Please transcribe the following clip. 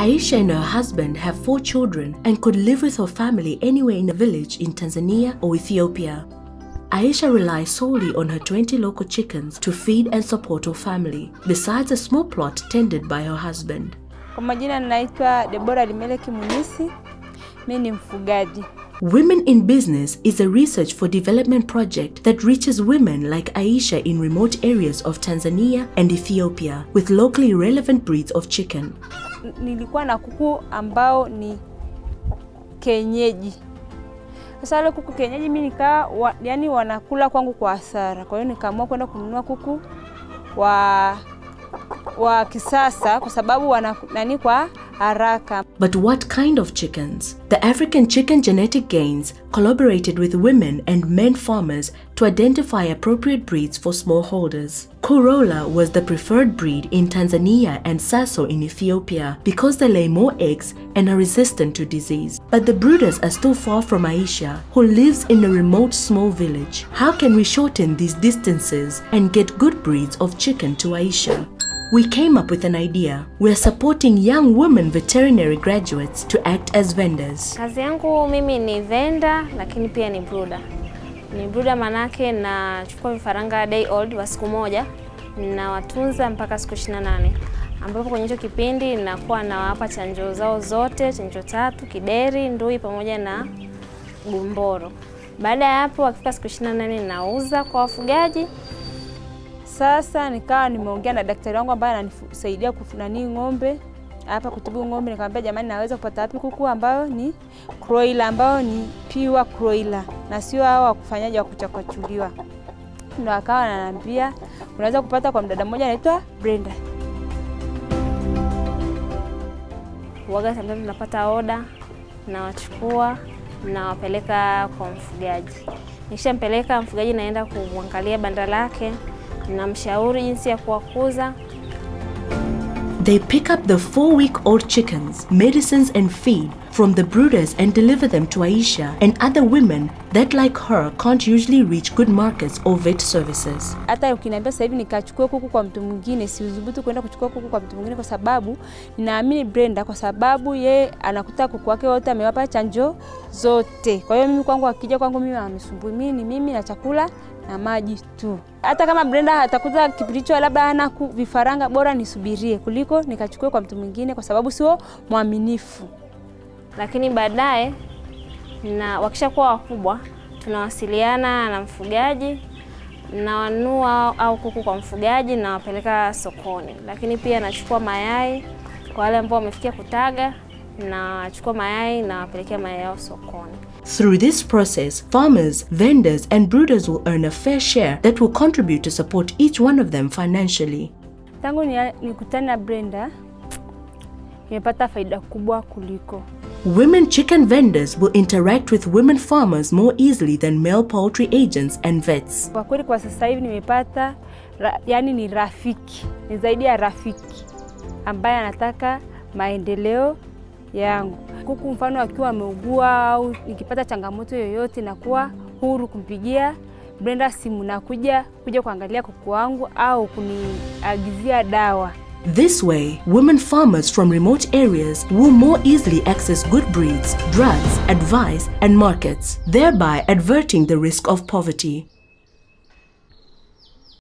Aisha and her husband have four children and could live with her family anywhere in a village in Tanzania or Ethiopia. Aisha relies solely on her 20 local chickens to feed and support her family, besides a small plot tended by her husband. Kwa majina ninaitwa Debora Limeleki Munisi, mi ni mfugaji. Women in Business is a research for development project that reaches women like Aisha in remote areas of Tanzania and Ethiopia with locally relevant breeds of chicken. Nilikuwa na kuku ambao ni kenyeji. Sasa wale kuku kenyeji mimi nikaa wa, yani wanakula kwangu kwa hasara, kwa hiyo nikaamua kwenda kununua kuku wa wa kisasa kwa sababu wana nani kwa haraka. But what kind of chickens? The African Chicken Genetic Gains collaborated with women and men farmers to identify appropriate breeds for smallholders. Corolla was the preferred breed in Tanzania and Sasso in Ethiopia because they lay more eggs and are resistant to disease. But the brooders are still far from Aisha, who lives in a remote small village. How can we shorten these distances and get good breeds of chicken to Aisha? We came up with an idea. We are supporting young women veterinary graduates to act as vendors. Kazi yangu mimi ni venda lakini pia ni brooder. Ni brooder manake nachukua vifaranga day old wa siku moja na watunza mpaka siku 28 ambapo kwenye hicho kipindi nakuwa nawapa chanjo zao zote, chanjo tatu, kideri, ndui pamoja na gumboro. Baada ya hapo wakifika siku 28 nauza kwa wafugaji Sasa nikawa nimeongea na daktari wangu ambaye ananisaidia kufunani ng'ombe hapa kutibu ng'ombe, nikamwambia jamani, naweza kupata wapi kuku ambayo ni kroila, ambayo ni pure kroila na sio hao wa kufanyaje wa kuchakachuliwa. Ndo akawa ananiambia unaweza kupata kwa mdada mmoja anaitwa Brenda. Waga sometimes tunapata oda, nawachukua nawapeleka kwa mfugaji. Nishampeleka mfugaji, naenda kumwangalia banda lake, namshauri jinsi ya kuwakuza. They pick up the four week old chickens, medicines, and feed from the brooders and deliver them to Aisha and other women that, like her, can't usually reach good markets or vet services. Hata ukiniambia sasa hivi nikachukue kuku kwa mtu mwingine, siudhubutu kwenda kuchukua kuku kwa mtu mwingine, kwa sababu ninaamini Brenda, kwa sababu yeye anakuta kuku wake wote amewapa chanjo zote. Kwa hiyo mimi kwangu, akija kwangu mimi anisumbui, mimi ni mimi na chakula na maji tu. Hata kama Brenda atakuta kipindi hicho labda hana vifaranga, bora nisubirie kuliko nikachukue kwa mtu mwingine, kwa sababu sio mwaminifu. Lakini baadaye na wakishakuwa wakubwa, tunawasiliana na mfugaji, nawanua au kuku kwa mfugaji, nawapeleka sokoni. Lakini pia nachukua mayai kwa wale ambao wamefikia kutaga, nachukua mayai nawapelekea mayai yao sokoni. Through this process, farmers, vendors, and brooders will earn a fair share that will contribute to support each one of them financially. Tangu ni- nikutane na Brenda nimepata faida kubwa kuliko Women chicken vendors will interact with women farmers more easily than male poultry agents and vets. Kwa kweli kwa sasa hivi nimepata yani ni rafiki, ni zaidi ya rafiki ambaye anataka maendeleo yangu. Kuku mfano akiwa ameugua au nikipata changamoto yoyote, nakuwa huru kumpigia Brenda simu na kuja kuja kuangalia kuku wangu au kuniagizia dawa. This way, women farmers from remote areas will more easily access good breeds, drugs, advice, and markets, thereby averting the risk of poverty.